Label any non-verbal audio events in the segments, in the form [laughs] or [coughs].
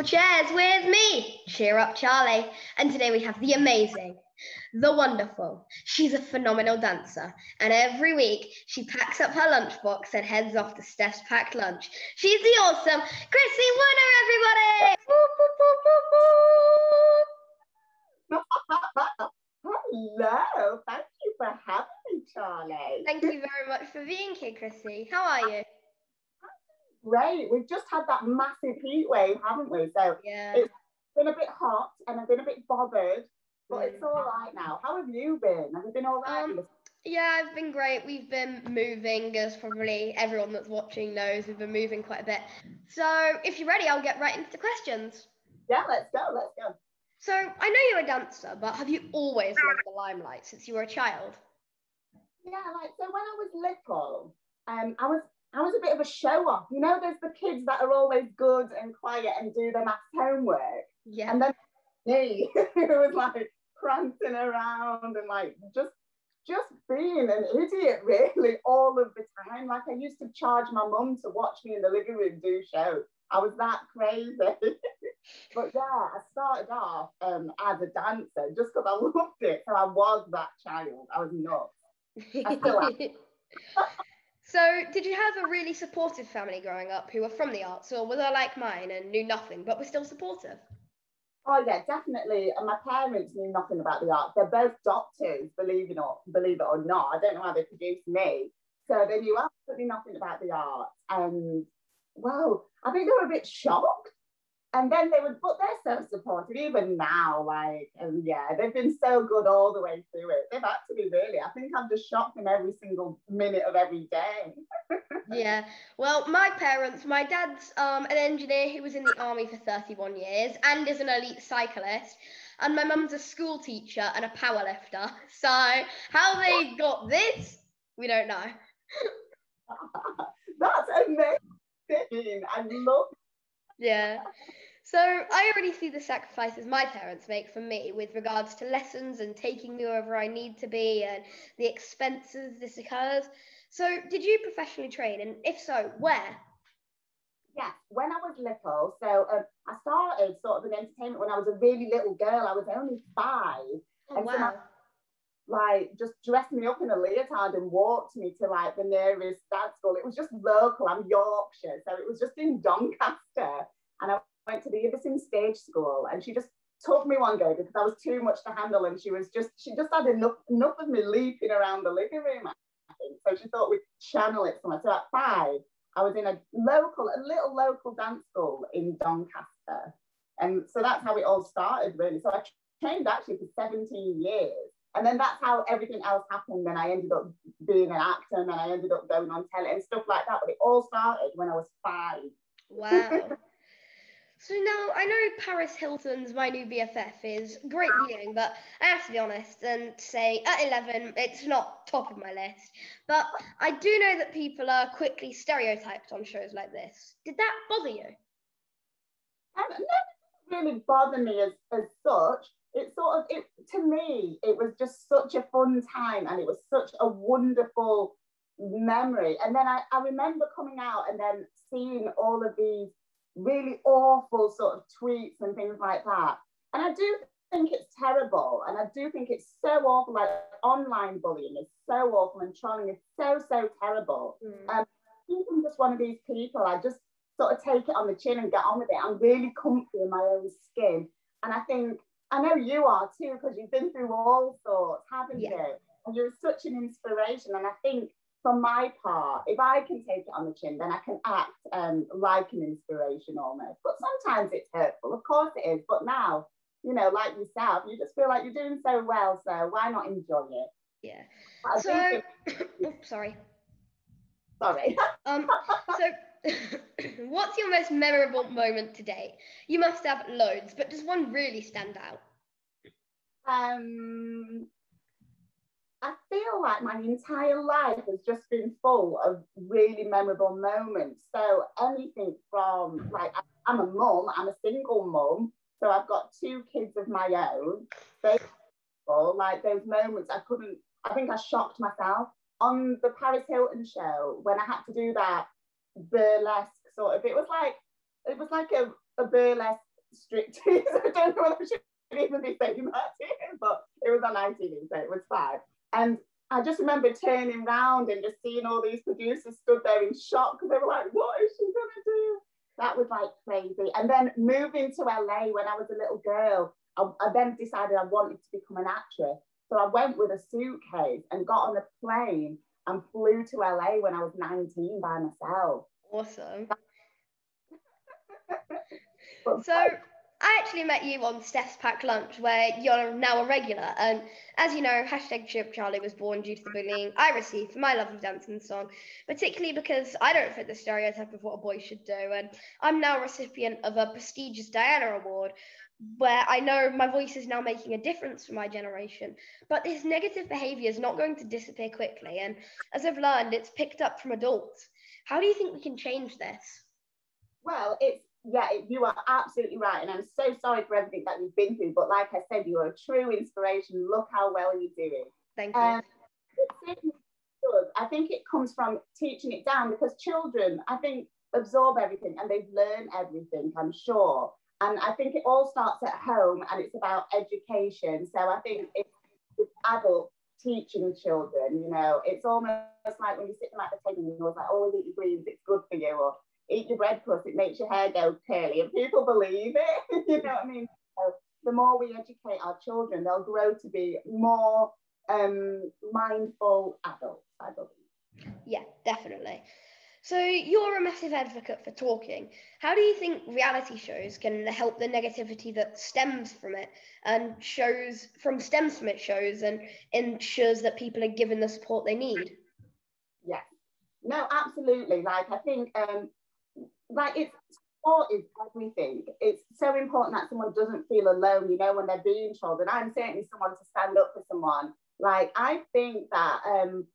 musical chairs with me, Cheer Up Charlie. And today we have the amazing, the wonderful. She's a phenomenal dancer. And every week she packs up her lunchbox and heads off to Steph's packed lunch. She's the awesome Chrissie Wunna, everybody! Hello, thank you for having me, Charlie. Thank you very much for being here, Chrissie. How are you? Great. We've just had that massive heat wave, haven't we? So Yeah. it's been a bit hot and I've been a bit bothered, but it's Mm. all right now. How have you been? Have you been all right? Um, Yeah, I've been great. We've been moving, as probably everyone that's watching knows, we've been moving quite a bit. So if you're ready, I'll get right into the questions. yeah, let's go, let's go. So I know you're a dancer, but have you always loved the limelight since you were a child? Yeah, like so when I was little, um, I was I was a bit of a show off. You know, there's the kids that are always good and quiet and do their math homework. Yeah. And then me, [laughs] who was like prancing around and like just just being an idiot really all of the time. Like I used to charge my mum to watch me in the living room do shows. I was that crazy. [laughs] but yeah, I started off um, as a dancer just because I loved it. So I was that child. I was nuts. I still am. [laughs] so did you have a really supportive family growing up who were from the arts, or were they like mine and knew nothing but were still supportive? Oh yeah, definitely. And my parents knew nothing about the arts. They're both doctors, believe it or believe it or not. I don't know how they produced me. So they knew absolutely nothing about the arts. And well, I think they were a bit shocked. And then they would, but they're so supportive even now. Like, and yeah, they've been so good all the way through it. They've had to be really. I think I've just shocked them every single minute of every day. [laughs] Yeah. Well, my parents, my dad's um, an engineer who was in the army for 31 years and is an elite cyclist. And my mum's a school teacher and a powerlifter. So how they got this, we don't know. [laughs] That's amazing. I love Yeah. So I already see the sacrifices my parents make for me with regards to lessons and taking me wherever I need to be and the expenses this occurs. So did you professionally train? And if so, where? Yeah, when I was little, so um, I started sort of in entertainment when I was a really little girl. I was only five. Oh, And so my- wow. Like just dressed me up in a leotard and walked me to like the nearest dance school. It was just local. I'm Yorkshire, so it was just in Doncaster. And I went to the Ibbotson Stage School, and she just took me one day because I was too much to handle, and she was just she just had enough enough of me leaping around the living room. I think so. She thought we'd channel it somewhere. So at five, I was in a local, a little local dance school in Doncaster. And so that's how it all started, really. So I trained actually for 17 years. And then that's how everything else happened. Then I ended up being an actor and then I ended up going on telly and stuff like that. But it all started when I was five. Wow. [laughs] So now I know Paris Hilton's My New BFF is great viewing, but I have to be honest and say at 11 it's not top of my list. But I do know that people are quickly stereotyped on shows like this. Did that bother you? Um, and it never really bother me as, as such. It sort of, it to me, it was just such a fun time and it was such a wonderful memory. And then I, I remember coming out and then seeing all of these really awful sort of tweets and things like that. And I do think it's terrible. And I do think it's so awful. Like online bullying is so awful and trolling is so, so terrible. Hmm. Um, I'm just one of these people. I just sort of take it on the chin and get on with it. I'm really comfy in my own skin. And I think, I know you are too, because you've been through all sorts, haven't Yeah. you? And you're such an inspiration. And I think from my part, if I can take it on the chin, then I can act um, like an inspiration almost. But sometimes it's hurtful, of course it is. But now, you know, like yourself, you just feel like you're doing so well. So why not enjoy it? Yeah. So, think- [coughs] oh, sorry. sorry. Um, [laughs] so, [coughs] what's your most memorable moment to date? You must have loads, but does one really stand out? um, I feel like my entire life has just been full of really memorable moments. So anything from like I'm a mum, I'm a single mum, so I've got two kids of my own. They like those moments I couldn't. I think I shocked myself on the Paris Hilton show when I had to do that burlesque sort of. It was like it was like a, a burlesque striptease. [laughs] I don't know whether I should even be saying that him, but it was on ITV, so it was fine. And I just remember turning around and just seeing all these producers stood there in shock because they were like, what is she gonna do? That was like crazy. And then moving to LA when I was a little girl, I, I then decided I wanted to become an actress. So I went with a suitcase and got on a plane and flew to LA when I was 19 by myself. Awesome. [laughs] so I actually met you on Steph's Packed Lunch, where you're now a regular. And as you know, hashtag Cheer Up Charlie was born due to the bullying I received for my love of dancing and song, particularly because I don't fit the stereotype of what a boy should do. And I'm now a recipient of a prestigious Diana Award, where I know my voice is now making a difference for my generation. But this negative behavior is not going to disappear quickly. And as I've learned, it's picked up from adults. How do you think we can change this? Well, it's yeah, you are absolutely right. And I'm so sorry for everything that you've been through. But like I said, you are a true inspiration. Look how well you're doing. Thank you. Um, I think it comes from teaching it down because children, I think, absorb everything and they've learned everything, I'm sure. And I think it all starts at home and it's about education. So I think it's, it's adults teaching children, you know, it's almost like when you sit them at the table and you're like, oh, eat your greens, it's good for you. Or eat your bread because it makes your hair go curly, and people believe it. [laughs] you know what I mean? So the more we educate our children, they'll grow to be more um, mindful adults, I believe. Yeah, definitely. So you're a massive advocate for talking. How do you think reality shows can help the negativity that stems from it and shows from stems from it shows and ensures that people are given the support they need? Yeah. No, absolutely. Like I think um, like it's sport is everything. It's so important that someone doesn't feel alone, you know, when they're being told. And I'm certainly someone to stand up for someone. Like I think that um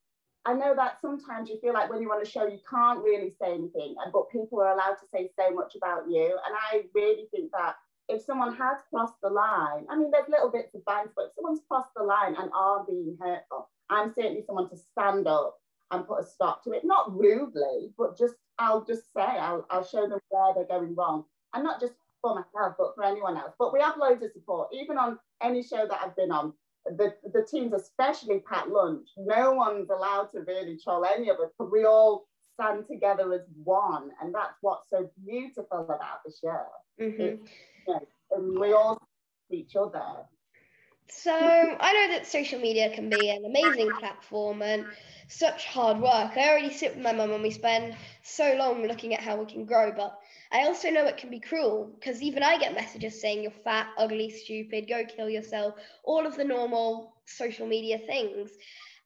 I know that sometimes you feel like when you're on a show, you can't really say anything, but people are allowed to say so much about you. And I really think that if someone has crossed the line, I mean, there's little bits of bands, but if someone's crossed the line and are being hurtful, I'm certainly someone to stand up and put a stop to it, not rudely, but just I'll just say I'll, I'll show them where they're going wrong, and not just for myself, but for anyone else. But we have loads of support, even on any show that I've been on. The, the teams, especially Pat Lunch, no one's allowed to really troll any of us because we all stand together as one, and that's what's so beautiful about the show. Mm-hmm. It, you know, and we all each other. So I know that social media can be an amazing platform and such hard work. I already sit with my mum and we spend so long looking at how we can grow, but I also know it can be cruel because even I get messages saying you're fat, ugly, stupid, go kill yourself, all of the normal social media things.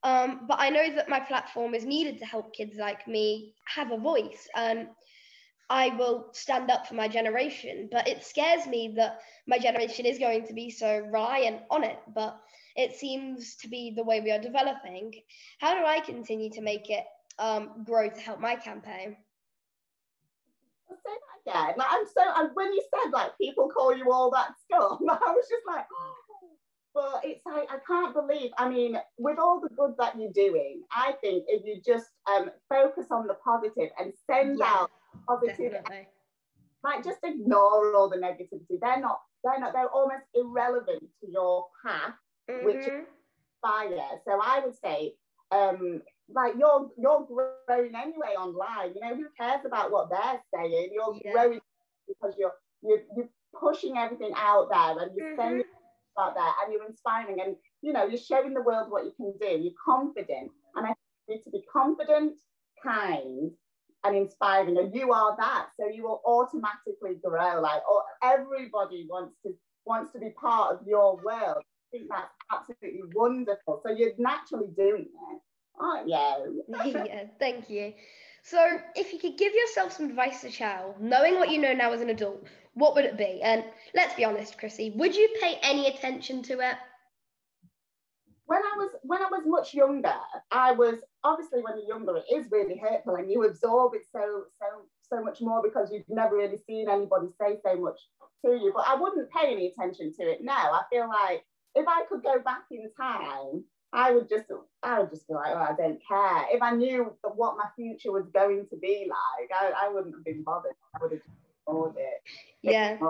Um, but I know that my platform is needed to help kids like me have a voice and I will stand up for my generation. But it scares me that my generation is going to be so reliant on it. But it seems to be the way we are developing. How do I continue to make it um, grow to help my campaign? I'll say that again. Like, I'm so, and when you said like people call you all that stuff, [laughs] I was just like, [gasps] but it's like I can't believe. I mean, with all the good that you're doing, I think if you just um, focus on the positive and send yeah, out positive, definitely. like just ignore all the negativity. They're not. They're not. They're almost irrelevant to your path mm-hmm. which is fire. So I would say, um, like you're you're growing anyway online. You know, who cares about what they're saying? You're yeah. growing because you're you're you're pushing everything out there and you're mm-hmm. sending out there and you're inspiring and you know you're showing the world what you can do. You're confident, and I you need to be confident, kind, and inspiring and you are that so you will automatically grow like or everybody wants to wants to be part of your world think that's absolutely wonderful. So you're naturally doing it, aren't you? [laughs] yeah, thank you. So, if you could give yourself some advice a child, knowing what you know now as an adult, what would it be? And let's be honest, Chrissie, would you pay any attention to it? When I was when I was much younger, I was obviously when you're younger, it is really hurtful, and you absorb it so so so much more because you've never really seen anybody say so much to you. But I wouldn't pay any attention to it now. I feel like if I could go back in time, I would just, I would just be like, oh, I don't care. If I knew what my future was going to be like, I, I wouldn't have been bothered. I would have just ignored it. Yeah. [laughs]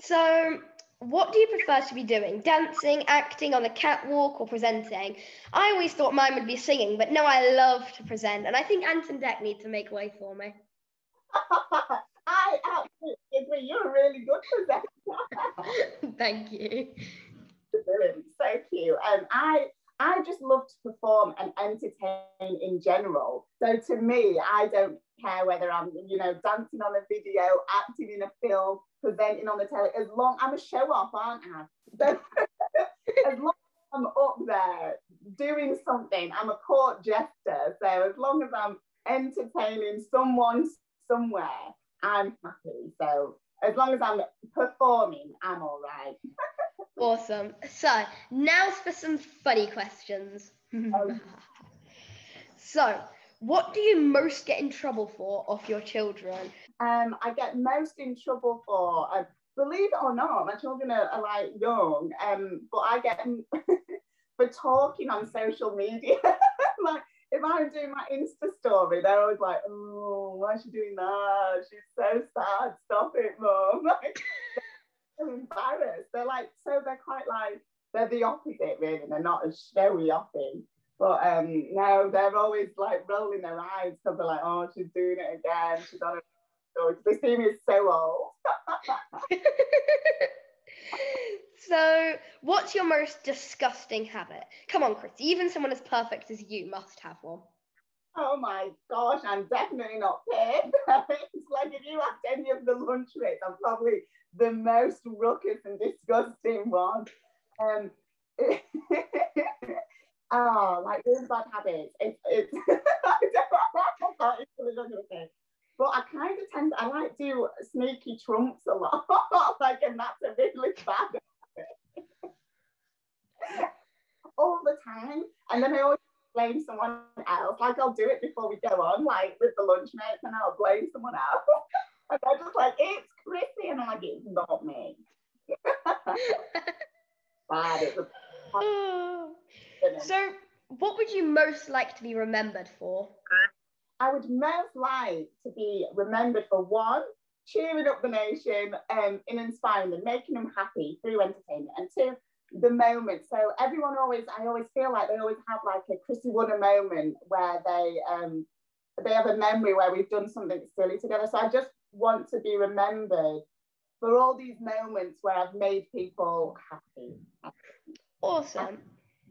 So, what do you prefer to be doing? Dancing, acting on the catwalk, or presenting? I always thought mine would be singing, but no, I love to present, and I think Ant and Dec need to make way for me. [laughs] I absolutely agree. You're a really good presenter. [laughs] Thank you. So cute. And I I just love to perform and entertain in general. So to me, I don't care whether I'm, you know, dancing on a video, acting in a film, presenting on the telly, as long I'm a show off, aren't I? So, [laughs] as long as I'm up there doing something, I'm a court jester. So as long as I'm entertaining someone somewhere, I'm happy. So as long as I'm performing, I'm all right. [laughs] Awesome. So now for some funny questions. [laughs] So, what do you most get in trouble for off your children? um, I get most in trouble for, uh, believe it or not, my children are, are like young, um, but I get [laughs] for talking on social media. [laughs] like if I'm doing my Insta story, they're always like, "Oh, why is she doing that? She's so sad. Stop it, mum." [laughs] Like, they're embarrassed. They're like, so they're quite like they're the opposite, really. They're not as showy often. But um, no, they're always like rolling their eyes because they're like, oh, she's doing it again. She's on a [laughs] story. They see me so old. [laughs] so, what's your most disgusting habit? Come on, Chrissie. Even someone as perfect as you must have one. Oh my gosh, I'm definitely not paid. [laughs] it's like if you asked any of the lunch mates, I'm probably the most ruckus and disgusting one. Um, oh, like those bad habits. It's, it's [laughs] I don't I'm gonna say. But I kind of tend, I like do sneaky trumps a lot, [laughs] like, and that's a really bad habit. all the time. And then I always blame someone else. Like I'll do it before we go on, like with the lunch mates, and I'll blame someone else. [laughs] and they're just like, it's Chrissie, and I'm like, it's not me. Bad. It was [sighs] so, what would you most like to be remembered for? I would most like to be remembered for one, cheering up the nation um, in inspiring them, making them happy through entertainment, and two, the moment. So everyone always, I always feel like they always have like a Chrissie Wunna moment where they um, they have a memory where we've done something silly together. So I just want to be remembered for all these moments where I've made people happy. Awesome.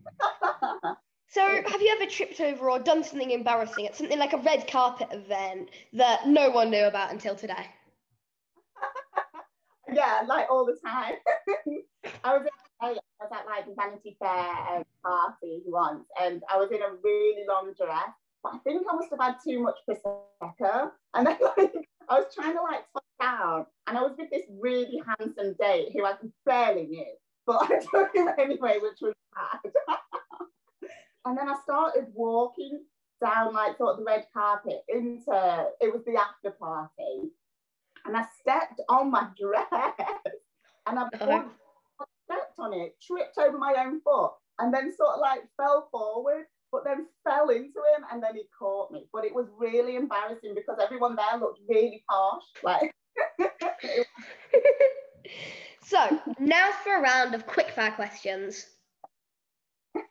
[laughs] So, have you ever tripped over or done something embarrassing at something like a red carpet event that no one knew about until today? [laughs] yeah, like all the time. [laughs] I was I was at like a Vanity Fair um, party once, and I was in a really long dress. But I think I must have had too much prosecco, and then like I was trying to like tuck down, and I was with this really handsome date who I barely knew, but [laughs] I took him anyway, which was bad. [laughs] and then I started walking down like sort of the red carpet into it was the after party, and I stepped on my dress, [laughs] and I Uh-huh. stepped on it, tripped over my own foot, and then sort of like fell forward, but then fell into him, and then he caught me. But it was really embarrassing because everyone there looked really harsh. Like, so, now for a round of quick fire questions. [laughs]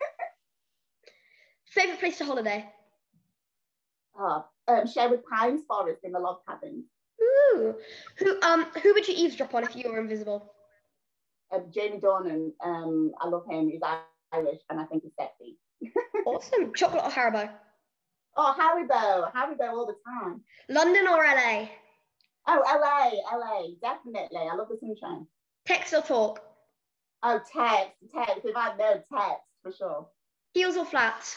Favorite place to holiday? oh, um, Sherwood Pines Forest in the log cabin. Ooh. Who um who would you eavesdrop on if you were invisible? Um, Jamie Dornan, um, I love him. He's Irish, and I think he's sexy. [laughs] Awesome. Chocolate or Haribo? Oh, Haribo, Haribo all the time. London or LA? Oh, LA, LA, definitely. I love the sunshine. Text or talk? Oh, text, text. If I know text, for sure. Heels or flats?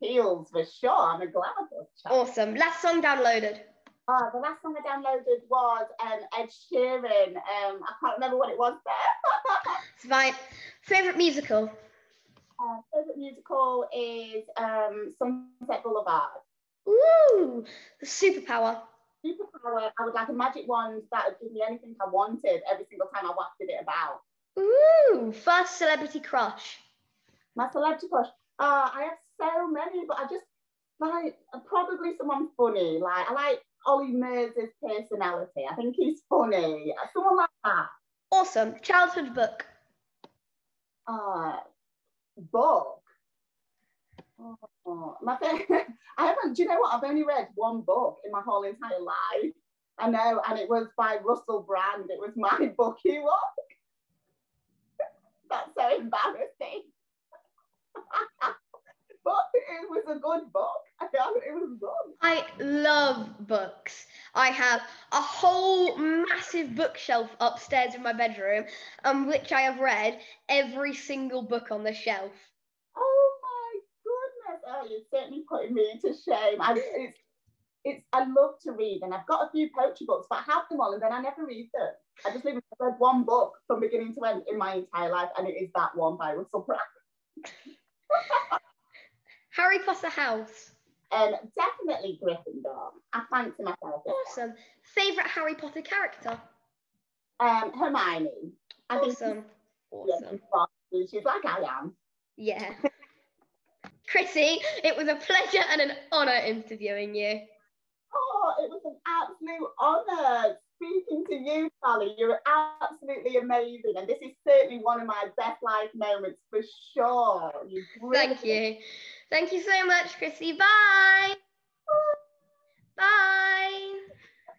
Heels, for sure. I'm a glamour. Awesome. Last song downloaded. Oh, the last song I downloaded was um, Ed Sheeran. Um, I can't remember what it was there. [laughs] It's fine. Favorite musical? uh, favorite musical is um, Sunset Boulevard. Ooh, superpower. Superpower, I would like a magic wand that would give me anything I wanted every single time I wafted it about. Ooh, first celebrity crush. My celebrity crush, uh, I have so many, but I just like probably someone funny. Like I like Olly Murs's personality. I think he's funny. Someone like that. Awesome. Childhood book. Uh, book. Oh, my favorite. [laughs] I haven't. Do you know what? I've only read one book in my whole entire life. I know, and it was by Russell Brand. It was my [laughs] book bookie book. [laughs] That's so embarrassing. but it was a good book. It was good. I love books. I have a whole massive bookshelf upstairs in my bedroom, um, which I have read every single book on the shelf. You're certainly putting me to shame. I, it's, it's, I love to read, and I've got a few poetry books, but I have them all, and then I never read them. I just leave. read one book from beginning to end in my entire life, and it is that one by Russell Brand. [laughs] Harry Potter house. Um, definitely Gryffindor. I fancy myself. Awesome. Favorite Harry Potter character? Um, Hermione. I awesome. awesome. Yeah, she's like I am. Yeah. Chrissie, it was a pleasure and an honour interviewing you. Oh, it was an absolute honour speaking to you, Sally. You're absolutely amazing. And this is certainly one of my best life moments for sure. Thank you. Thank you so much, Chrissie. Bye. Bye.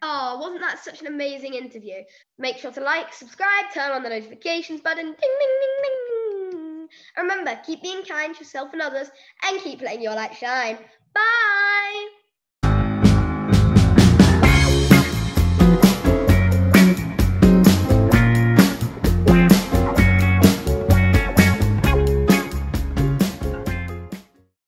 Oh, wasn't that such an amazing interview? Make sure to like, subscribe, turn on the notifications button. Ding, ding, ding, ding. And remember, keep being kind to yourself and others and keep letting your light shine. Bye.